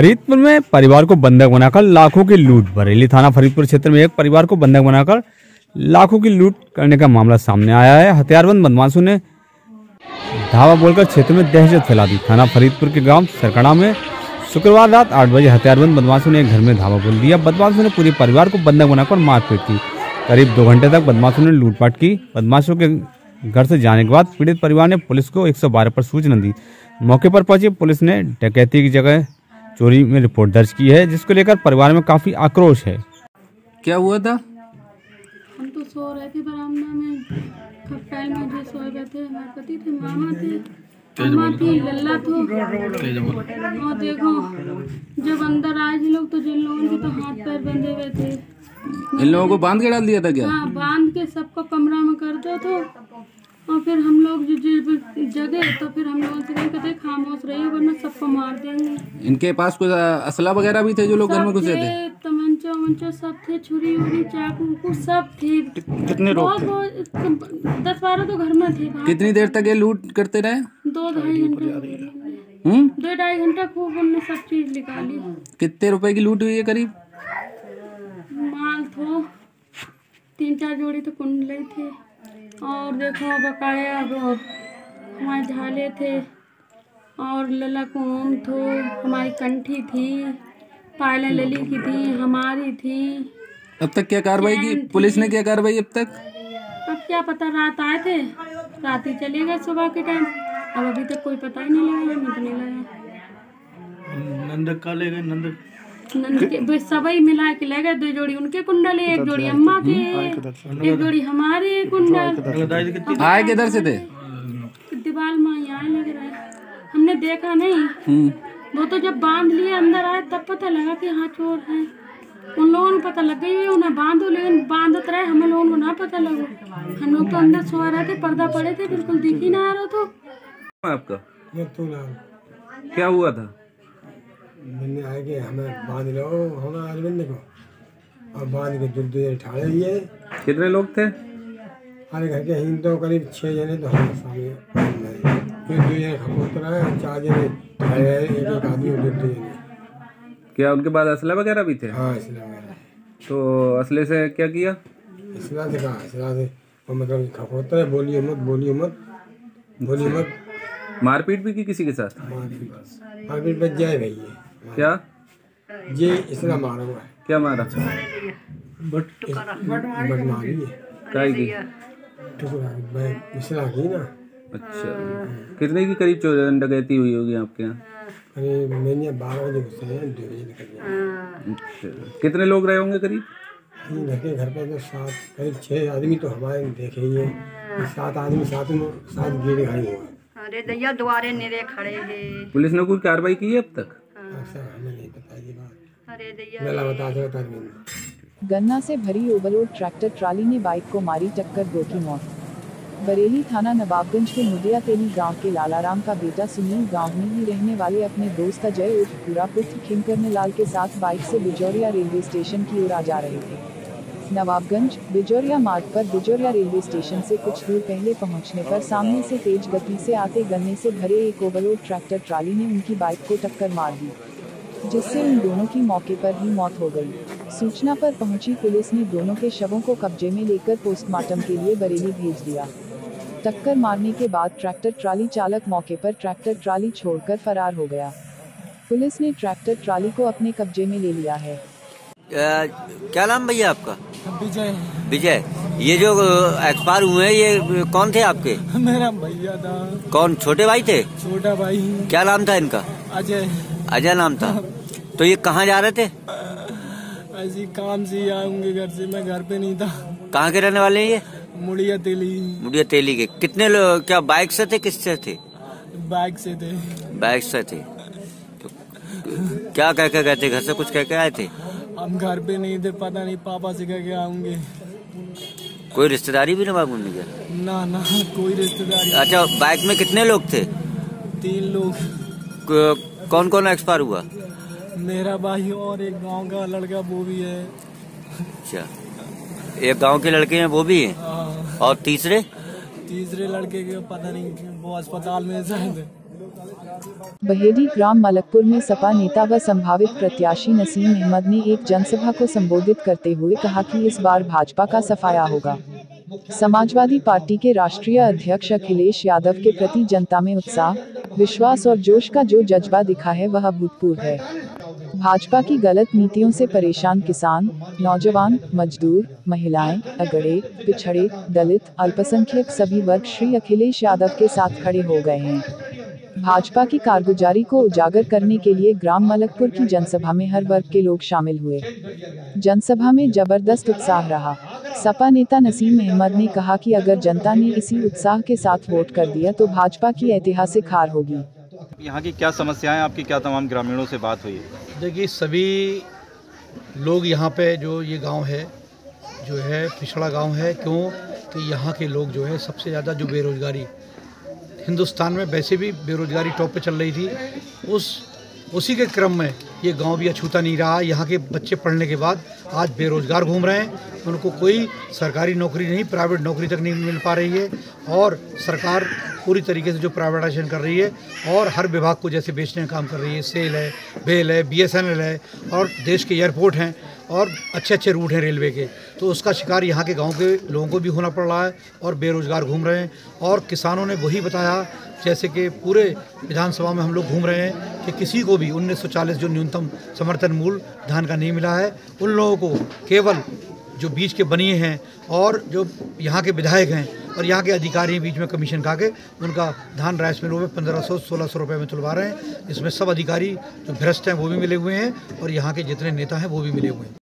फरीदपुर में परिवार को बंधक बनाकर लाखों की लूट, बरेली थाना फरीदपुर क्षेत्र में एक परिवार को बंधक बनाकर लाखों की लूट करने का मामला सामने आया है। हथियारबंद बदमाशों ने धावा बोलकर क्षेत्र में दहशत फैला दी। थाना फरीदपुर के गाँव सरकड़ा में शुक्रवार रात आठ बजे हथियारबंद बदमाशों ने घर में धावा बोल दिया। बदमाशों ने पूरे परिवार को बंधक बनाकर मारपीट की। करीब दो घंटे तक बदमाशों ने लूटपाट की। बदमाशों के घर से जाने के बाद पीड़ित परिवार ने पुलिस को 112 पर सूचना दी। मौके पर पहुँची पुलिस ने डकैती की जगह चोरी में रिपोर्ट दर्ज की है जिसको लेकर परिवार में काफ़ी आक्रोश है। क्या हुआ था? हम तो सो रहे थे बरामदा में। में जो सोए गए थे हमारे पति थे मामा थे अम्मा थी लल्ला थो। और देखो जब अंदर आए थे लोग तो जिन लोगों के तो हाथ पैर बंधे हुए थे। इन लोगों को बाँध के डाल दिया था क्या? हाँ बाँध के सबको कमरा में कर दो तो और फिर हम लोग जो जो जगह तो फिर हम लोगों से कहते खामोश रहिए वरना सबको मार देंगे। इनके पास कुछ असला वगैरह भी थे जो लोग घर में घुसे थे? तमंचा वमंचा सब थे छुरी उरी चाकू उकू सब थे। कितने बहुत बहुत दस बारह तो घर में थे कितनी देर तक ये लूट करते रहे? दो ढाई घंटे हम्म दो ढाई घंटा खूब उनने सब चीज़ निकाली। कितने रुपए की लूट हुई है करीब? माल थो तीन चार जोड़ी तो कुंडले थे। और देखो बकाया हमारे झाले थे और लला कोम थो हमारी कंठी थी पायलें लली की थी हमारी थी। अब तक क्या कार्रवाई की? पुलिस ने क्या कार्रवाई अब तक? अब क्या पता रात आए थे। रात ही चले गए सुबह के टाइम अब अभी तक कोई पता ही नहीं लगा तो नहीं लगा। नंदक का ले गए? नंदक सबई मिला के ले गए दो जोड़ी उनके कुंडल एक जोड़ी अम्मा के एक जोड़ी हमारे कुंडल। आए किधर से थे? दीवार में यहाँ लग रहा है। हमने देखा नहीं। हम्म। वो तो जब बाँध लिए अंदर आए तब पता लगा कि हाँ चोर है। उन लोगों को पता लग गई उन्हें बांधो लेकिन बांधत रहे हमें लोगों को ना पता लगो। हम लोग तो अंदर सो रहे थे पर्दा पड़े थे बिल्कुल दिख ही ना आ रहा तो आपका? क्या हुआ था? मैंने आए कि हमें बाँध लो हमें अरविंद को। और बाँध के दूध दूध ठाड़े लिए। कितने लोग थे? हमारे घर के हिंद तो करीब छः जने तो हमारे सामने। रहे। फिर दो जने खपोतर है चार जने ठाड़े रहे एक एक आदमी दूध दो जने। क्या उनके पास असला वगैरह भी थे? हाँ इसलिए वगैरह। तो असले से क्या किया? इसलिए से कहा? इसलिए से वो मतलब खपोतर है बोलिए मत बोलिए मत बोलिए मत। मारपीट भी की किसी के साथ? मारपीट मारपीट बच जाए भाई ये। क्या? ये इसलिए मारा हुआ है। क्या मारा? बट बट मारी है। काय की टुकड़ा की ना। अच्छा। कितने की करीब चोरी डकैती हुई होगी आपके यहाँ? अरे मैंने बारह बजे घुसे हैं दो बजे निकल गया। अच्छा। कितने लोग रहे होंगे करीब? तीन घर के घर पे तो सात करीब छः आदमी तो हमारे देखे ही है। सात आदमी सात में सात गेट खाई हुआ है। अरे दैया द्वारे निरे खड़े हैं। पुलिस ने कोई कार्रवाई की है अब तक? ऐसा हमें नहीं पता ये बात। मेला बता दो अरविंद गन्ना से भरी ओवरलोड ट्रैक्टर ट्राली ने बाइक को मारी टक्कर दो की मौत। बरेली थाना नवाबगंज के मुदिया तेली गाँव के लालाराम का बेटा सुनील गाँव में ही रहने वाले अपने दोस्त अजय उर्फ़ पूरा पुत्र खिमकरने लाल के साथ बाइक से बिजौरिया रेलवे स्टेशन की ओर आ जा रहे थे। नवाबगंज, बिजोरिया मार्ग पर बिजोरिया रेलवे स्टेशन से कुछ दूर पहले पहुँचने पर सामने से तेज गति से आते गन्ने से भरे एक ओवरलोड ट्रैक्टर ट्राली ने उनकी बाइक को टक्कर मार दी, जिससे उन दोनों की मौके पर ही मौत हो गई। सूचना पर पहुँची पुलिस ने दोनों के शवों को कब्जे में लेकर पोस्टमार्टम के लिए बरेली भेज दिया। टक्कर मारने के बाद ट्रैक्टर ट्राली चालक मौके पर ट्रैक्टर ट्राली छोड़कर फरार हो गया। पुलिस ने ट्रैक्टर ट्राली को अपने कब्जे में ले लिया है। क्या नाम भैया आपका? विजय। विजय ये जो एक्सपायर हुए हैं ये कौन थे आपके? मेरा भैया था। कौन छोटे भाई थे? छोटा भाई। क्या नाम था इनका? अजय। अजय नाम था। तो ये कहाँ जा रहे थे? ऐसी काम से आऊँगे घर से मैं घर पे नहीं था। कहाँ के रहने वाले हैं ये? मुड़िया तेली। मुड़िया तेली के। कितने लोग क्या बाइक से थे किससे थे? बाइक से थे। बाइक से थे। तो क्या कह के गए थे? घर से कुछ कह के आए थे? हम घर पे नहीं थे पता नहीं पापा से कह के आऊँगे। कोई रिश्तेदारी भी नवाब मुन्नी का? ना ना कोई रिश्तेदारी अच्छा बाइक में कितने लोग थे? तीन लोग। कौन कौन एक्सपायर हुआ? मेरा भाई और एक गाँव का लड़का वो भी है। अच्छा। एक गाँव के लड़के हैं वो भी हैं? हाँ, और तीसरे? तीसरे लड़के के, पता नहीं वो अस्पताल में शायद बहेड़ी ग्राम मलकपुर में सपा नेता व संभावित प्रत्याशी नसीम अहमद ने एक जनसभा को संबोधित करते हुए कहा कि इस बार भाजपा का सफाया होगा। समाजवादी पार्टी के राष्ट्रीय अध्यक्ष अखिलेश यादव के प्रति जनता में उत्साह, विश्वास और जोश का जो जज्बा दिखा है, वह अभूतपूर्व है। भाजपा की गलत नीतियों से परेशान किसान, नौजवान, मजदूर, महिलाएँ, अगड़े, पिछड़े, दलित, अल्पसंख्यक सभी वर्ग श्री अखिलेश यादव के साथ खड़े हो गए हैं। भाजपा की कारगुजारी को उजागर करने के लिए ग्राम मलकपुर की जनसभा में हर वर्ग के लोग शामिल हुए। जनसभा में ज़बरदस्त उत्साह रहा। सपा नेता नसीम अहमद ने कहा कि अगर जनता ने इसी उत्साह के साथ वोट कर दिया तो भाजपा की ऐतिहासिक हार होगी। यहाँ की क्या समस्याएँ, आपकी क्या तमाम ग्रामीणों से बात हुई? देखिए, सभी लोग यहाँ पे जो ये गाँव है, जो है पिछड़ा गाँव है, क्यों कि यहाँ के लोग जो है सबसे ज़्यादा जो बेरोजगारी, हिंदुस्तान में वैसे भी बेरोजगारी टॉप पे चल रही थी, उस उसी के क्रम में ये गाँव भी अछूता नहीं रहा। यहाँ के बच्चे पढ़ने के बाद आज बेरोजगार घूम रहे हैं। उनको कोई सरकारी नौकरी नहीं, प्राइवेट नौकरी तक नहीं मिल पा रही है और सरकार पूरी तरीके से जो प्राइवेटाइजेशन कर रही है और हर विभाग को जैसे बेचने का काम कर रही है। सेल है, बेल है बी है और देश के एयरपोर्ट हैं और अच्छे अच्छे रूट हैं रेलवे के। तो उसका शिकार यहाँ के गाँव के लोगों को भी होना पड़ रहा है और बेरोजगार घूम रहे हैं। और किसानों ने वही बताया जैसे कि पूरे विधानसभा में हम लोग घूम रहे हैं कि किसी को भी 1940 जो न्यूनतम समर्थन मूल धान का नहीं मिला है, उन लोगों को केवल जो बीच के बनिए हैं और जो यहाँ के विधायक हैं और यहाँ के अधिकारी बीच में कमीशन खा के उनका धान राइस मिलों में पंद्रह सौ, सोलह सौ रुपये में तुलवा रहे हैं। इसमें सब अधिकारी जो भ्रष्ट हैं, वो भी मिले हुए हैं और यहाँ के जितने नेता हैं, वो भी मिले हुए हैं।